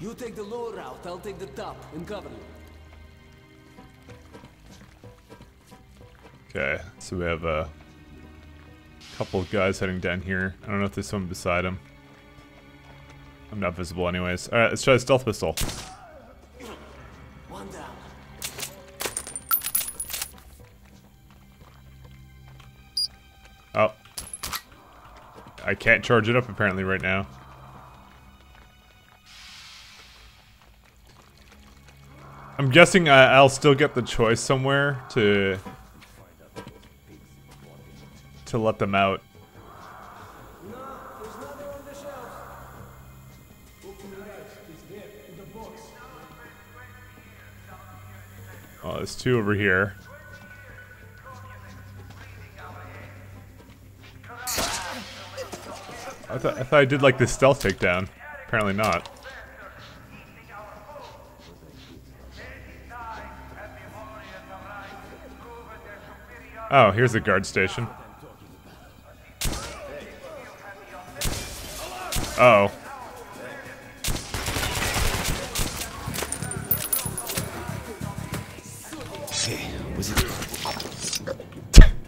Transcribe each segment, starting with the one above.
You take the lower route, I'll take the top and cover you. Okay, so we have a couple of guys heading down here. I don't know if there's someone beside him. I'm not visible anyways. Alright, let's try the stealth pistol. One down. Oh. I can't charge it up apparently right now. I'm guessing I'll still get the choice somewhere to to let them out. Oh, there's two over here. I thought I thought I did like the stealth takedown. Apparently not. Oh, here's the guard station. Oh.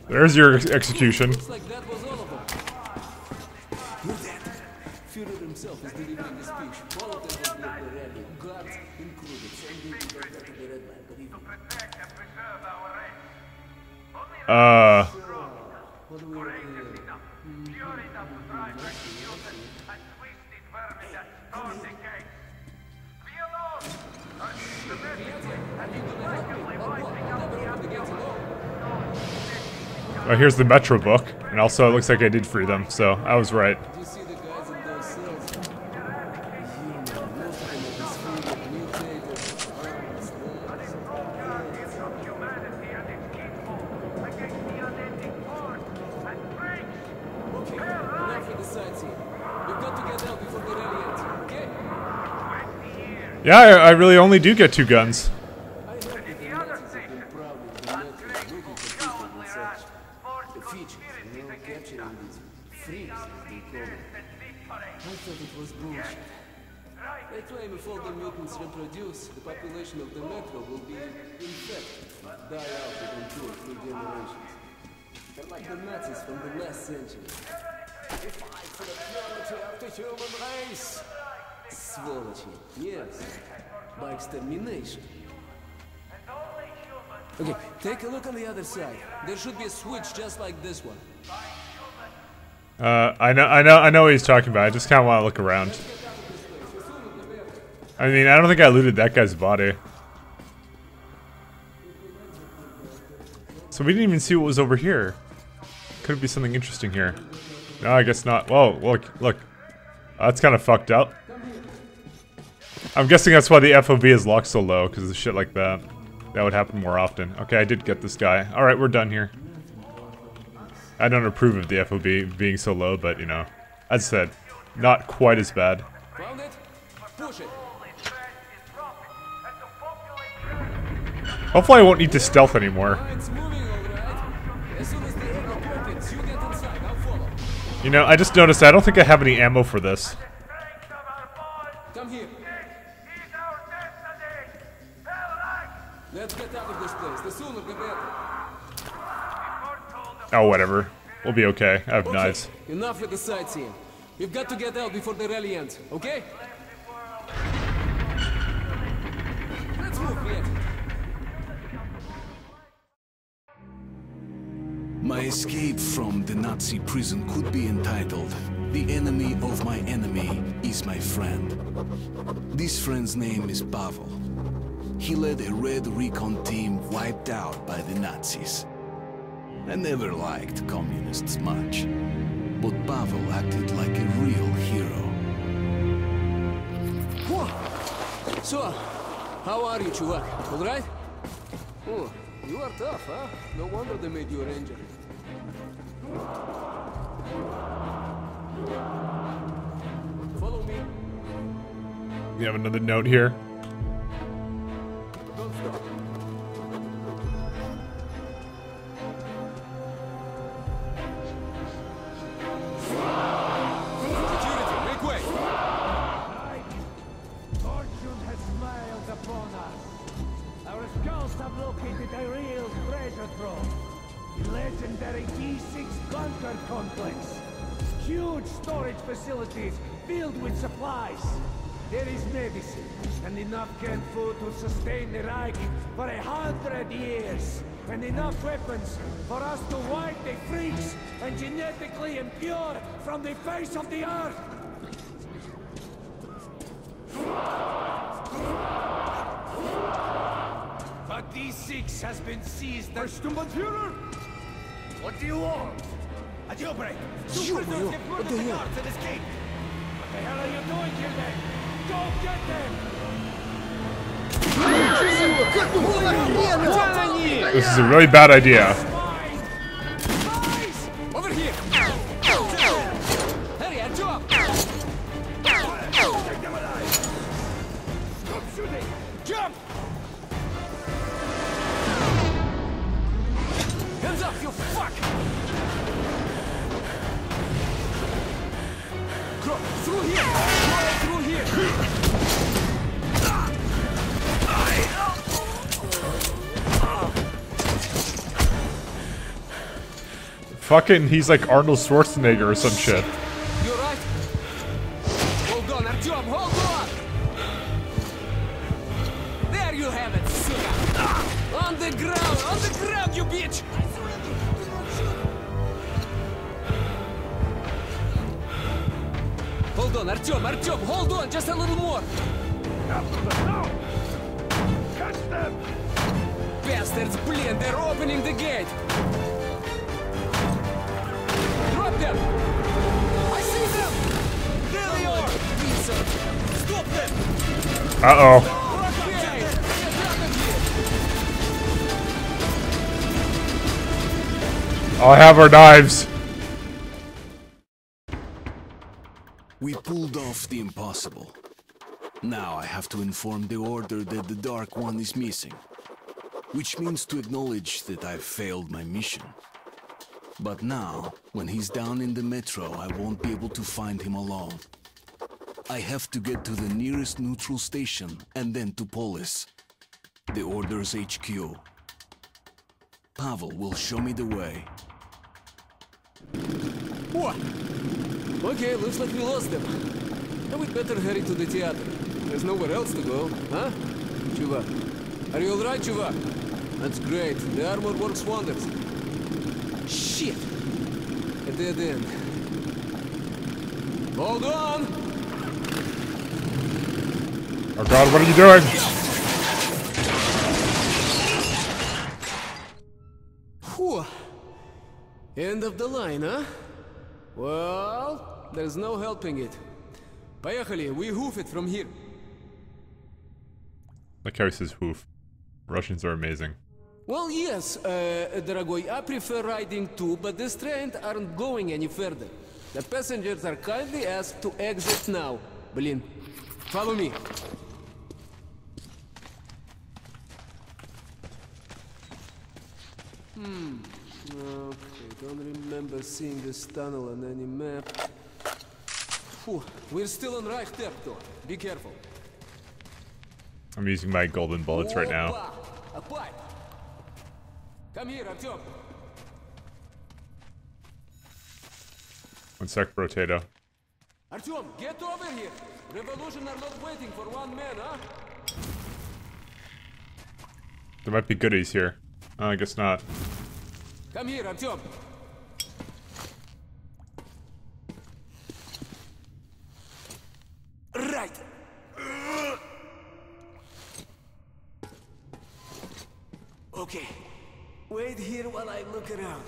There's your ex- execution. Included. To to the me. Uh, What do we want Uh, here? oh, here's the Metro book, and also it looks like I did free them, so I was right. Do you see the guys in those cells? Human. Most of them are disfigured, mutated, arms, legs. Okay, enough with the sightseeing. We've got to get out before the rally ends, okay? Yeah, I, I really only do get two guns. Okay, take a look on the other side. There should be a switch just like this one. Uh, I know, I know, I know what he's talking about. I just kind of want to look around. I mean, I don't think I looted that guy's body. So we didn't even see what was over here. Could be something interesting here. No, I guess not. Whoa, look, look. That's kind of fucked up. I'm guessing that's why the FOV is locked so low, because of shit like that. That would happen more often. Okay, I did get this guy. Alright, we're done here. I don't approve of the FOV being so low, but you know, as I said, not quite as bad. Found it? Push it. Hopefully I won't need to stealth anymore. It's moving alright. As soon as the area opens, you get inside. I'll follow. You know, I just noticed I don't think I have any ammo for this. Oh, whatever. We'll be okay. I have Okay, knives. Enough with the sightseeing. We've got to get out before the rally ends, okay? Let's move, Clint. My escape from the Nazi prison could be entitled The Enemy of My Enemy is My Friend. This friend's name is Pavel. He led a red recon team wiped out by the Nazis. I never liked communists much, but Pavel acted like a real hero. So, how are you, Chuvak? All right? Oh, you are tough, huh? No wonder they made you a ranger. Follow me. We have another note here. Storage facilities filled with supplies. There is medicine and enough canned food to sustain the Reich for a hundred years. And enough weapons for us to wipe the freaks and genetically impure from the face of the earth. But D6 has been seized and... What do you want? A jailbreak! Two prisoners get the guards and escape! What the hell are you doing here then? Go get them! This is a really bad idea. Fucking, he's like Arnold Schwarzenegger or some shit. You? Hold on, Artyom, hold on! There you have it! Ah, on the ground, on the ground, you bitch! Hold on, Artyom, Artyom, hold on, just a little more! No! Catch them! Bastards, blin, they're opening the gate! Uh-oh. I'll have our knives. We pulled off the impossible. Now I have to inform the Order that the Dark One is missing. Which means to acknowledge that I've failed my mission. But now, when he's down in the metro, I won't be able to find him alone. I have to get to the nearest neutral station and then to Polis. The Order's HQ. Pavel will show me the way. What? Okay, looks like we lost them. Now we'd better hurry to the theater. There's nowhere else to go, huh? Chuvak. Are you alright, Chuvak? That's great. The armor works wonders. Shit! A dead end. Hold on! Oh god, what are you doing? Whew. End of the line, huh? Well, there's no helping it. Поехали, we hoof it from here. Like how he says hoof. Russians are amazing. Well, yes, uh, дорогой, I prefer riding too, but this train aren't going any further. The passengers are kindly asked to exit now. Блин, follow me. Hmm. Okay, don't remember seeing this tunnel on any map. Whew. We're still on Reich Tepto. Be careful. I'm using my golden bullets right now. Come here, Artyom. One sec, potato. Artyom, get over here. Revolution are not waiting for one man, huh? There might be goodies here. Uh, I guess not. Come here, Artyom. Right. Okay. Wait here while I look around.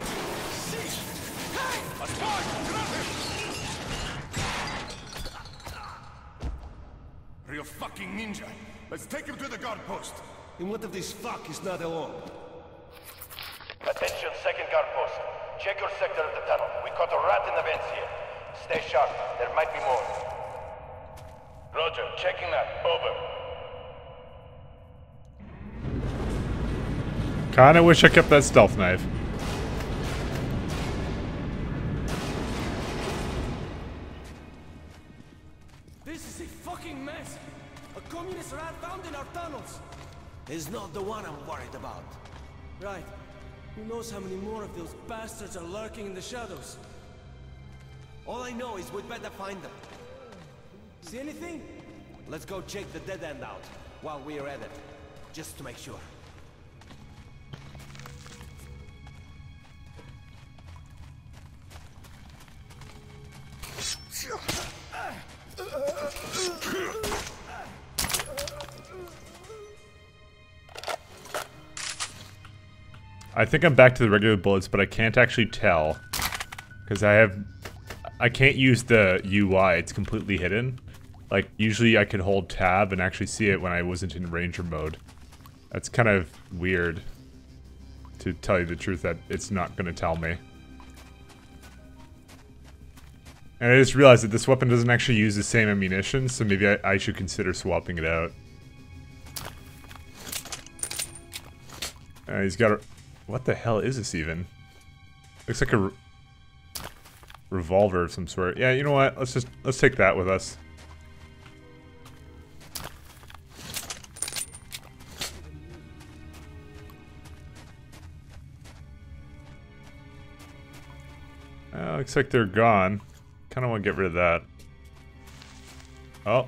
Real fucking ninja. Let's take him to the guard post. And what if this fuck is not alone? Attention, second guard post. Check your sector of the tunnel. We caught a rat in the vents here. Stay sharp. There might be more. Roger. Checking that. Over. Kinda wish I kept that stealth knife. This is a fucking mess! A communist rat found in our tunnels! is not the one I'm worried about. Right. Who knows how many more of those bastards are lurking in the shadows? All I know is we'd better find them. See anything? Let's go check the dead end out while we're at it, just to make sure. I think I'm back to the regular bullets, but I can't actually tell. Because I have... I can't use the UI, it's completely hidden. Like, usually I could hold tab and actually see it when I wasn't in ranger mode. That's kind of weird. To tell you the truth, that it's not going to tell me. And I just realized that this weapon doesn't actually use the same ammunition, so maybe I, I should consider swapping it out. Uh, he's got a... What the hell is this even? Looks like a re revolver of some sort. Yeah, you know what? Let's just let's take that with us. Looks like they're gone. Kind of want to get rid of that. Oh.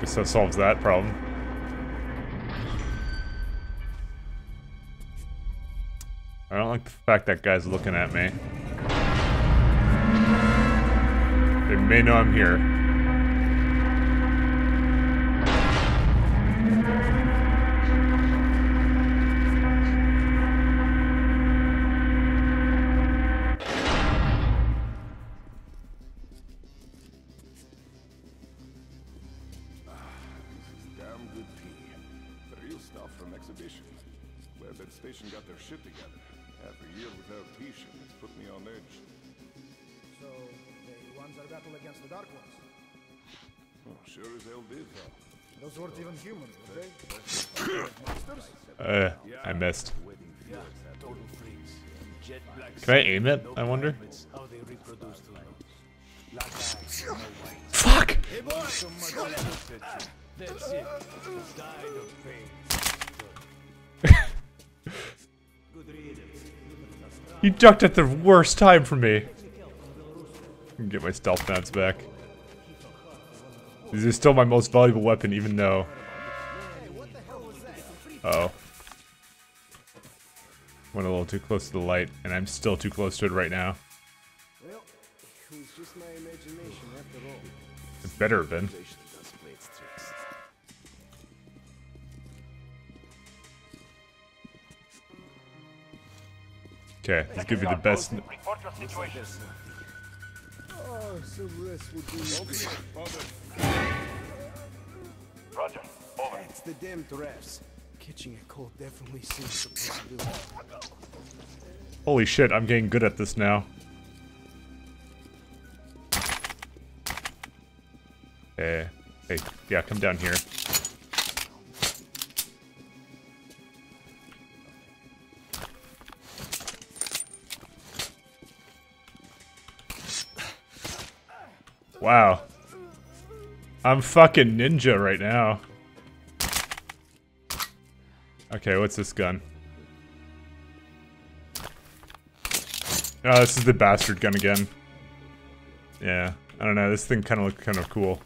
Guess that solves that problem. I don't like the fact that guy's looking at me. They may know I'm here. Uh, I missed. Yeah, total freaks. Jet black Can I aim it? I wonder. It's how they reproduce to Black eyes, no white. Fuck! Hey boy! So much left at you. That's it. Died of pain. Good riddance. He ducked at the worst time for me. Get my stealth mats back. This is still my most valuable weapon, even though. Uh oh. Went a little too close to the light, and I'm still too close to it right now. Well, it was just my imagination after all. It better have been. does play its tricks. Okay, this could be the best. Report. Oh, some rest would do me. Roger. Over. It's the damned refs. Catching a cold definitely seems the possibility. Holy shit, I'm getting good at this now. Eh, hey, yeah, come down here. Wow. I'm fucking ninja right now. Okay, what's this gun? Oh, this is the bastard gun again. Yeah, I don't know. This thing kind of looks kind of cool.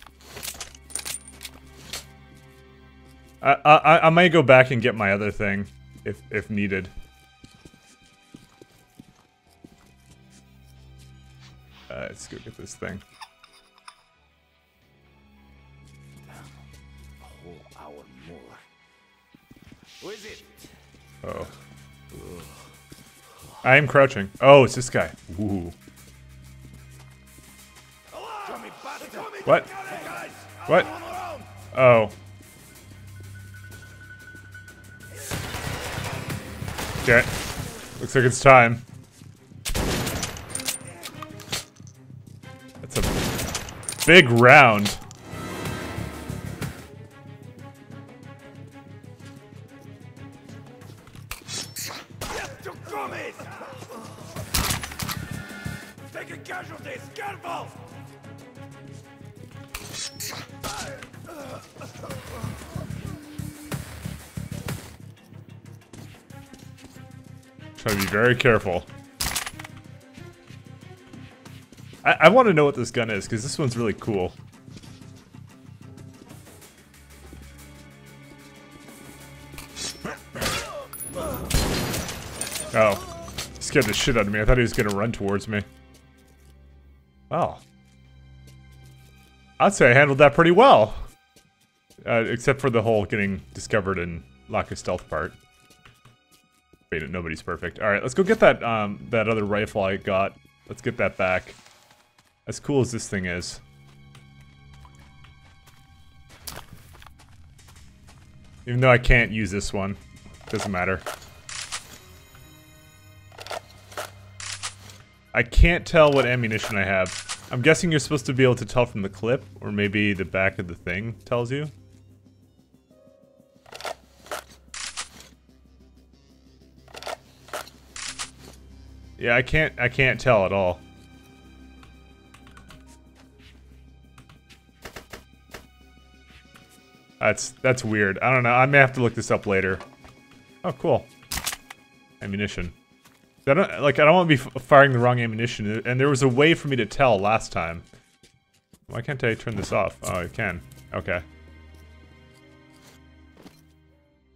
I, I I might go back and get my other thing if if needed. Uh, let's go get this thing. Oh. I am crouching. Oh, it's this guy. Ooh. What? What? Oh. Okay. Looks like it's time. That's a big round. Try to be very careful. I, I want to know what this gun is, because this one's really cool. Oh. Scared the shit out of me. I thought he was going to run towards me. Well. I'd say I handled that pretty well. Uh, except for the whole getting discovered and lack of stealth part. Nobody's perfect. Alright, let's go get that, um, that other rifle I got. Let's get that back. As cool as this thing is. Even though I can't use this one. Doesn't matter. I can't tell what ammunition I have. I'm guessing you're supposed to be able to tell from the clip, or maybe the back of the thing tells you. Yeah, I can't I can't tell at all. That's that's weird. I don't know. I may have to look this up later. Oh, cool. Ammunition. I don't like. I don't want to be firing the wrong ammunition, and there was a way for me to tell last time. Why can't I turn this off? Oh, I can. Okay.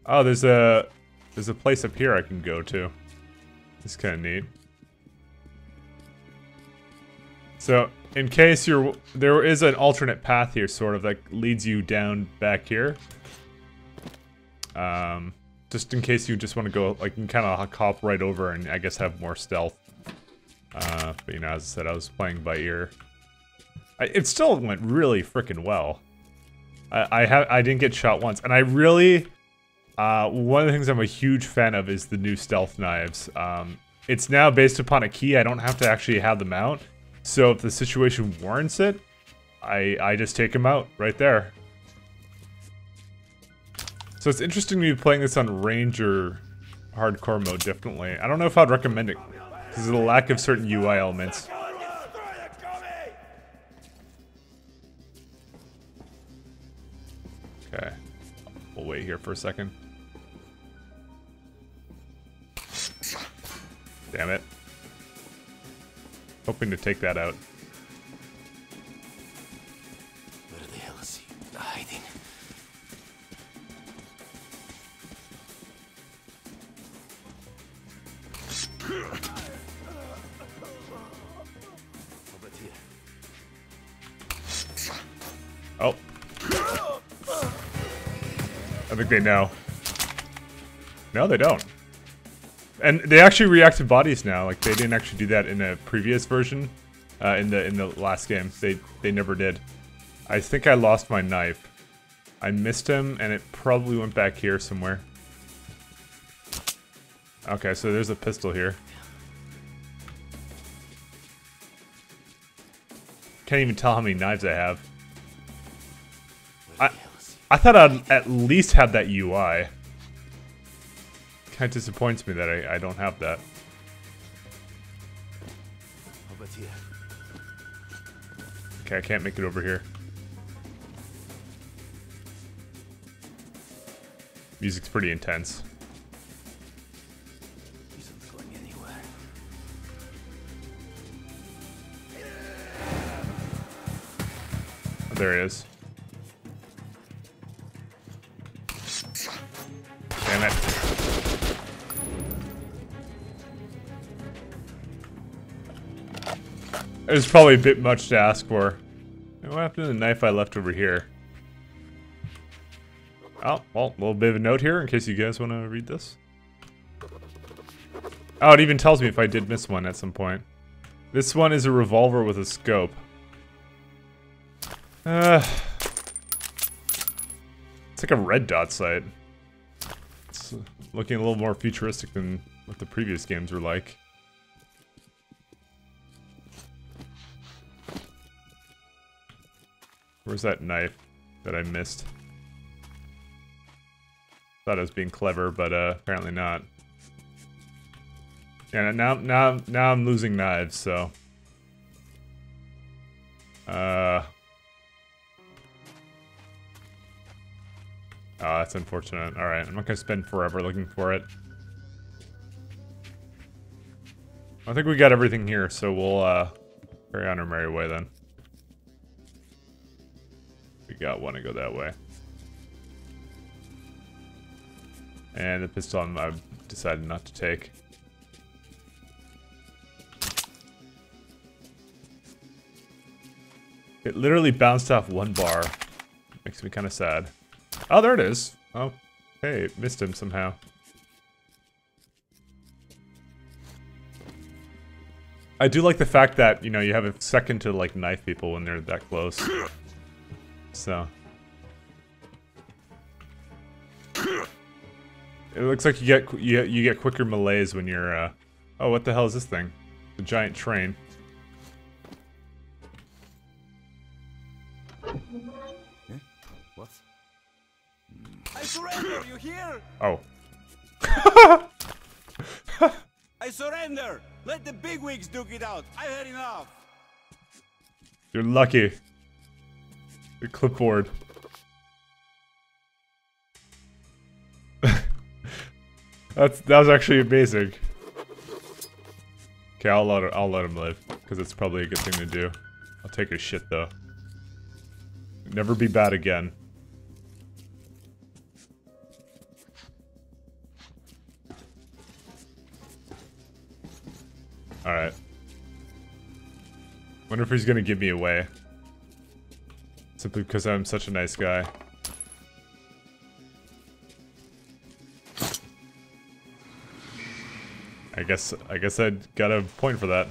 Oh, there's a there's a place up here I can go to. It's kind of neat. So, in case you're... There is an alternate path here, sort of, that leads you down back here. Um, just in case you just want to go, like, can kind of hop right over and, I guess, have more stealth. Uh, but, you know, as I said, I was playing by ear. I, it still went really freaking well. I, I, ha I didn't get shot once, and I really... Uh, one of the things I'm a huge fan of is the new stealth knives. Um, it's now based upon a key. I don't have to actually have them out. So if the situation warrants it, I, I just take him out right there. So it's interesting to be playing this on Ranger hardcore mode, definitely. I don't know if I'd recommend it, because of the lack of certain UI elements. Okay. We'll wait here for a second. Damn it. Hoping to take that out. Where the hell is he hiding? Oh. I think they know. No, they don't. And they actually react to bodies now. Like they didn't actually do that in a previous version. Uh, in the in the last game, they they never did. I think I lost my knife. I missed him, and it probably went back here somewhere. Okay, so there's a pistol here. Can't even tell how many knives I have. I, I thought I'd at least have that UI. Kind of disappoints me that I, I don't have that. Okay, I can't make it over here. Music's pretty intense. Oh, there he is. It was probably a bit much to ask for. What happened to the knife I left over here? Oh, well, a little bit of a note here in case you guys want to read this. Oh, it even tells me if I did miss one at some point. This one is a revolver with a scope. Uh, it's like a red dot sight. It's looking a little more futuristic than what the previous games were like. Where's that knife that I missed? Thought I was being clever, but uh, apparently not. Yeah, now now now I'm losing knives, so. Uh. Oh, that's unfortunate. All right, I'm not gonna spend forever looking for it. I think we got everything here, so we'll uh, carry on our merry way then. Got one to go that way. And the pistol I've decided not to take. It literally bounced off one bar. Makes me kind of sad. Oh, there it is. Oh, hey, missed him somehow. I do like the fact that, you know, you have a second to, like, knife people when they're that close. So. It looks like you get you, you get quicker melees when you're, uh... Oh, what the hell is this thing? The giant train. What? I surrender, you hear? Oh. I surrender! Let the bigwigs duke it out! I've had enough! You're lucky. The clipboard. That's that was actually amazing. Okay, I'll let I'll let him live because it's probably a good thing to do. I'll take his shit though. Never be bad again. Alright. Wonder if he's gonna give me away. Simply because I'm such a nice guy. I guess I guess I got a point for that.